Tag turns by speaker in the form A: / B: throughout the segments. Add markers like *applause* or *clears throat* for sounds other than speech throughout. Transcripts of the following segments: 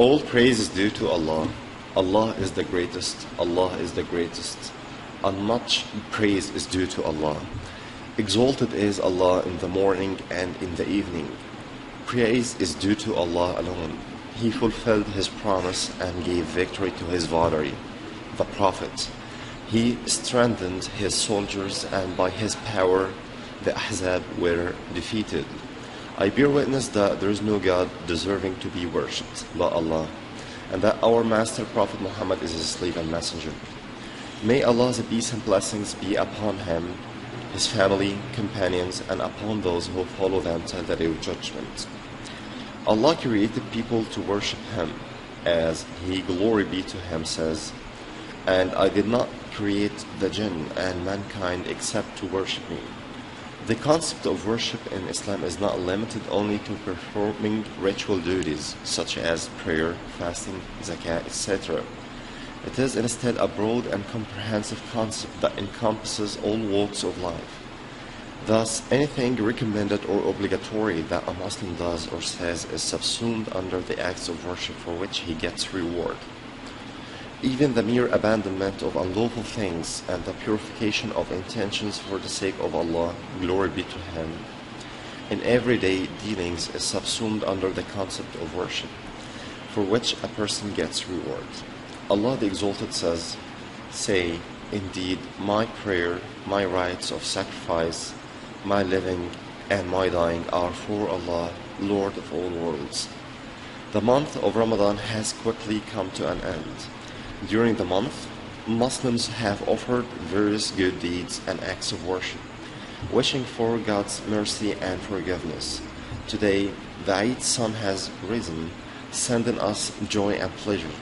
A: All praise is due to Allah. Allah is the greatest. Allah is the greatest. And much praise is due to Allah. Exalted is Allah in the morning and in the evening. Praise is due to Allah alone. He fulfilled His promise and gave victory to His votary, the Prophet. He strengthened His soldiers and by His power the Ahzab were defeated. I bear witness that there is no God deserving to be worshipped but Allah, and that our Master Prophet Muhammad is his slave and messenger. May Allah's peace and blessings be upon him, his family, companions, and upon those who follow them till the day of judgment. Allah created people to worship Him, as He, glory be to Him, says, And I did not create the jinn and mankind except to worship me. The concept of worship in Islam is not limited only to performing ritual duties such as prayer, fasting, zakat, etc. It is instead a broad and comprehensive concept that encompasses all walks of life. Thus, anything recommended or obligatory that a Muslim does or says is subsumed under the acts of worship for which he gets reward. Even the mere abandonment of unlawful things and the purification of intentions for the sake of Allah, glory be to Him, in everyday dealings is subsumed under the concept of worship, for which a person gets reward. Allah the Exalted says, Say, indeed, my prayer, my rites of sacrifice, my living, and my dying are for Allah, Lord of all worlds. The month of Ramadan has quickly come to an end. During the month, Muslims have offered various good deeds and acts of worship, wishing for God's mercy and forgiveness. Today, the Eid sun has risen, sending us joy and pleasure.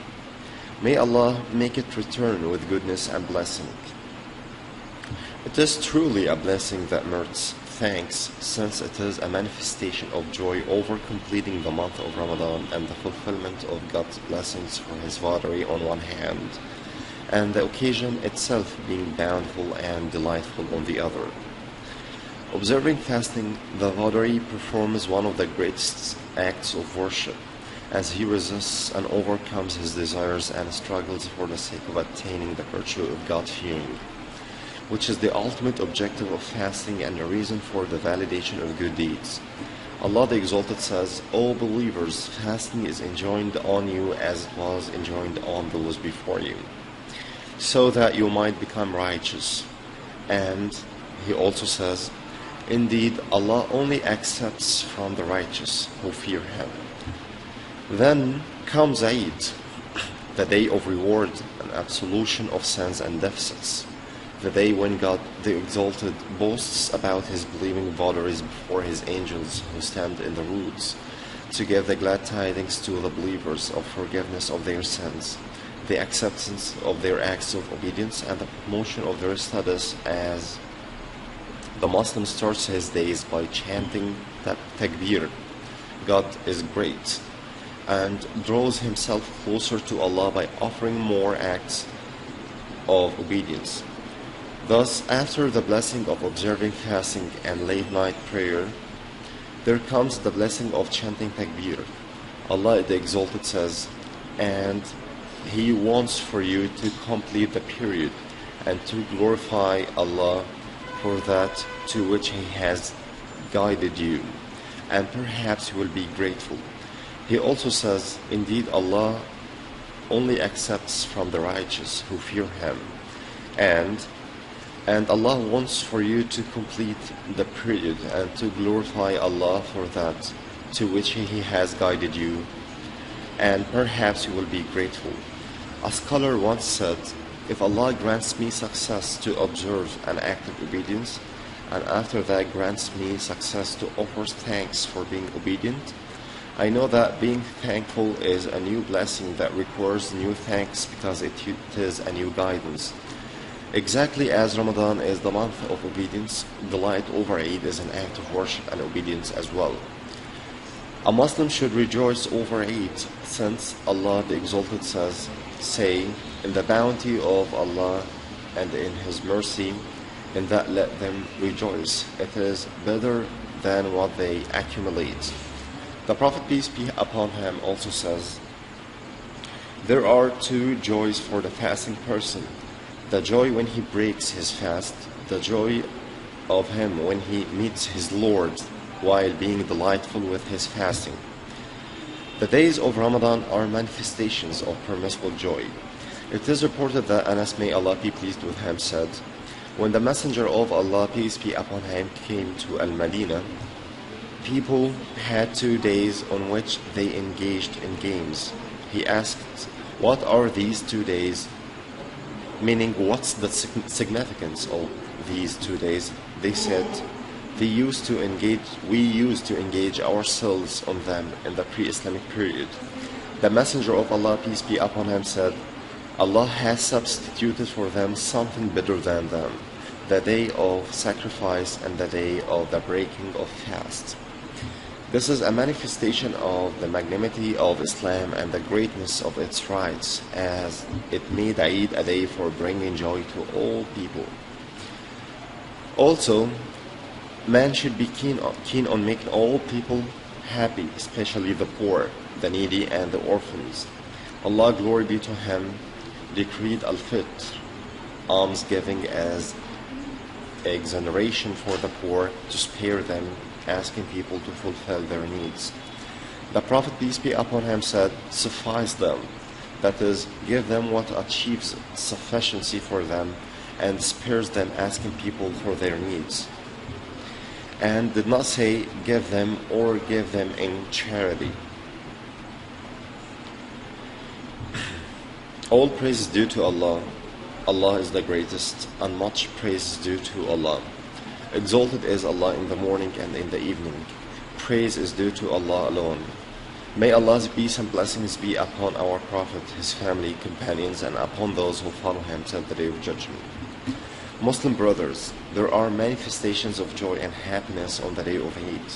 A: May Allah make it return with goodness and blessing. It is truly a blessing that merits thanks since it is a manifestation of joy over completing the month of Ramadan and the fulfillment of God's blessings for His votary on one hand, and the occasion itself being bountiful and delightful on the other. Observing fasting, the votary performs one of the greatest acts of worship as he resists and overcomes his desires and struggles for the sake of attaining the virtue of God fearing which is the ultimate objective of fasting and a reason for the validation of good deeds. Allah the Exalted says, O believers, fasting is enjoined on you as it was enjoined on those before you, so that you might become righteous. And He also says, Indeed, Allah only accepts from the righteous who fear Him. Then comes Eid, the day of reward and absolution of sins and deficits the day when God the Exalted boasts about his believing votaries before his angels who stand in the roots to give the glad tidings to the believers of forgiveness of their sins, the acceptance of their acts of obedience, and the promotion of their status as the Muslim starts his days by chanting that takbir, God is great, and draws himself closer to Allah by offering more acts of obedience. Thus, after the blessing of observing fasting and late night prayer, there comes the blessing of chanting takbir. Allah the Exalted says, and He wants for you to complete the period and to glorify Allah for that to which He has guided you, and perhaps you will be grateful. He also says, Indeed, Allah only accepts from the righteous who fear Him, and and Allah wants for you to complete the period and to glorify Allah for that to which He has guided you, and perhaps you will be grateful. A scholar once said, If Allah grants me success to observe an act of obedience, and after that grants me success to offer thanks for being obedient, I know that being thankful is a new blessing that requires new thanks because it is a new guidance. Exactly as Ramadan is the month of obedience, delight over Eid is an act of worship and obedience as well. A Muslim should rejoice over Eid, since Allah the Exalted says, Say, in the bounty of Allah and in His mercy, in that let them rejoice. It is better than what they accumulate. The Prophet, peace be upon him, also says, There are two joys for the fasting person the joy when he breaks his fast, the joy of him when he meets his Lord while being delightful with his fasting. The days of Ramadan are manifestations of permissible joy. It is reported that Anas, may Allah be pleased with him, said, When the Messenger of Allah, peace be upon him, came to Al Madinah, people had two days on which they engaged in games. He asked, What are these two days? Meaning, what's the significance of these two days? They said, they used to engage, we used to engage ourselves on them in the pre-Islamic period. The Messenger of Allah, peace be upon him, said, Allah has substituted for them something better than them, the day of sacrifice and the day of the breaking of fast. This is a manifestation of the magnanimity of Islam and the greatness of its rights, as it made Eid a day for bringing joy to all people. Also, man should be keen on, keen on making all people happy, especially the poor, the needy, and the orphans. Allah, glory be to Him, decreed al-fitr, almsgiving as exoneration for the poor to spare them asking people to fulfill their needs. The Prophet, peace be upon him, said, Suffice them, that is, give them what achieves sufficiency for them and spares them asking people for their needs. And did not say, Give them or give them in charity. *clears throat* All praise is due to Allah. Allah is the greatest, and much praise is due to Allah. Exalted is Allah in the morning and in the evening. Praise is due to Allah alone. May Allah's peace and blessings be upon our Prophet, his family, companions, and upon those who follow him till the day of judgment. Muslim brothers, there are manifestations of joy and happiness on the day of Eid,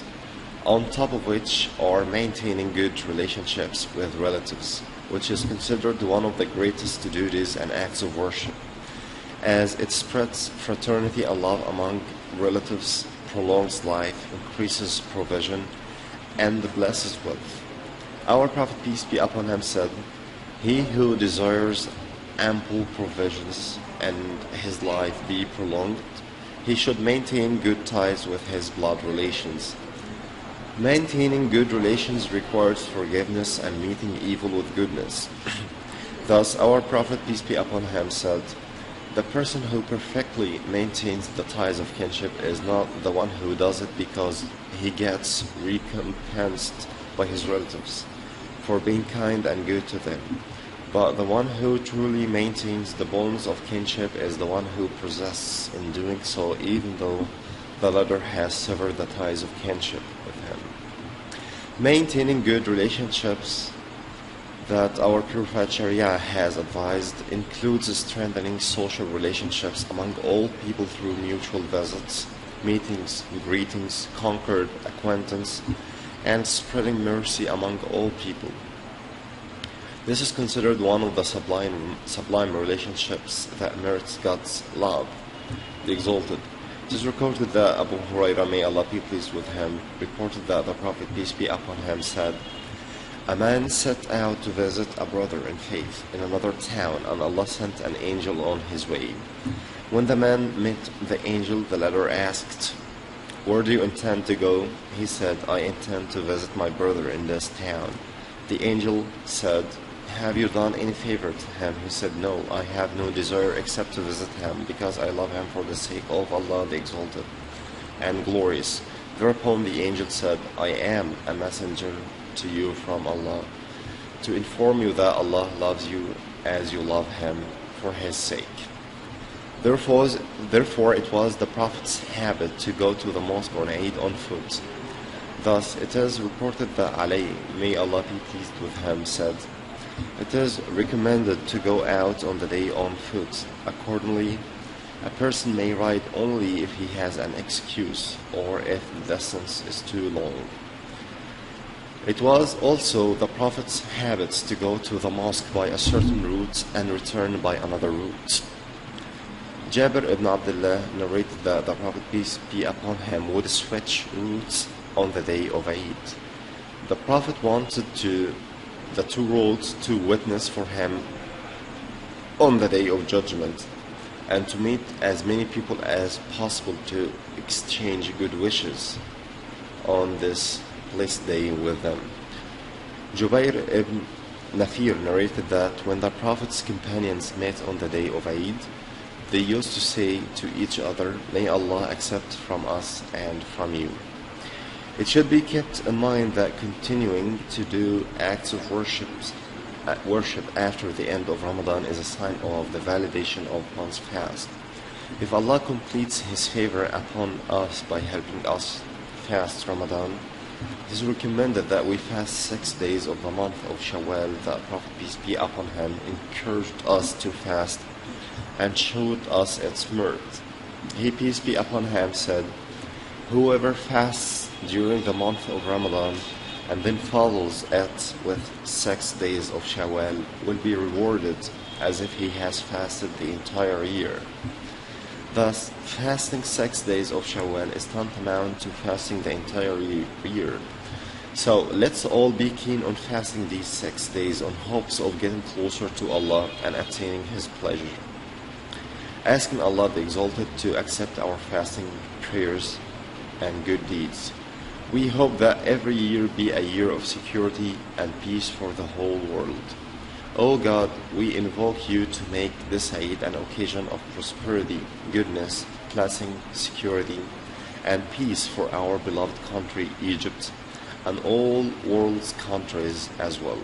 A: on top of which are maintaining good relationships with relatives, which is considered one of the greatest duties and acts of worship as it spreads fraternity and love among relatives, prolongs life, increases provision, and blesses wealth. Our Prophet, peace be upon him, said, He who desires ample provisions and his life be prolonged, he should maintain good ties with his blood relations. Maintaining good relations requires forgiveness and meeting evil with goodness. *clears throat* Thus, our Prophet, peace be upon him, said, the person who perfectly maintains the ties of kinship is not the one who does it because he gets recompensed by his relatives for being kind and good to them. But the one who truly maintains the bonds of kinship is the one who persists in doing so even though the latter has severed the ties of kinship with him. Maintaining good relationships that our purified Sharia has advised includes strengthening social relationships among all people through mutual visits, meetings, greetings, concord acquaintance, and spreading mercy among all people. This is considered one of the sublime, sublime relationships that merits God's love, the exalted. It is recorded that Abu Hurairah, may Allah be pleased with him, reported that the Prophet, peace be upon him, said, a man set out to visit a brother in faith in another town, and Allah sent an angel on his way. When the man met the angel, the latter asked, Where do you intend to go? He said, I intend to visit my brother in this town. The angel said, Have you done any favor to him? He said, No, I have no desire except to visit him, because I love him for the sake of Allah the Exalted and Glorious. Thereupon the angel said, I am a messenger to you from Allah to inform you that Allah loves you as you love Him for His sake. Therefore, therefore, it was the Prophet's habit to go to the mosque on Eid on foot. Thus, it is reported that Ali, may Allah be pleased with him, said, It is recommended to go out on the day on foot. Accordingly, a person may ride only if he has an excuse or if the distance is too long. It was also the Prophet's habit to go to the mosque by a certain route and return by another route. Jabir ibn Abdullah narrated that the Prophet, peace be upon him, would switch routes on the day of Eid. The Prophet wanted to the two roads to witness for him on the day of judgment and to meet as many people as possible to exchange good wishes on this blessed day with them. Jubair ibn Nafir narrated that when the Prophet's companions met on the day of Eid, they used to say to each other, May Allah accept from us and from you. It should be kept in mind that continuing to do acts of worship, worship after the end of Ramadan is a sign of the validation of one's fast. If Allah completes His favor upon us by helping us fast Ramadan, it is recommended that we fast six days of the month of Shawwal. The Prophet, peace be upon him, encouraged us to fast and showed us its merit. He, peace be upon him, said, Whoever fasts during the month of Ramadan and then follows it with six days of Shawwal will be rewarded as if he has fasted the entire year. Thus, fasting six days of Shawwal is tantamount to fasting the entire year. So let's all be keen on fasting these six days on hopes of getting closer to Allah and attaining His pleasure. Asking Allah the Exalted to accept our fasting prayers and good deeds. We hope that every year be a year of security and peace for the whole world. O God, we invoke you to make this Eid an occasion of prosperity, goodness, blessing, security, and peace for our beloved country, Egypt, and all world's countries as well.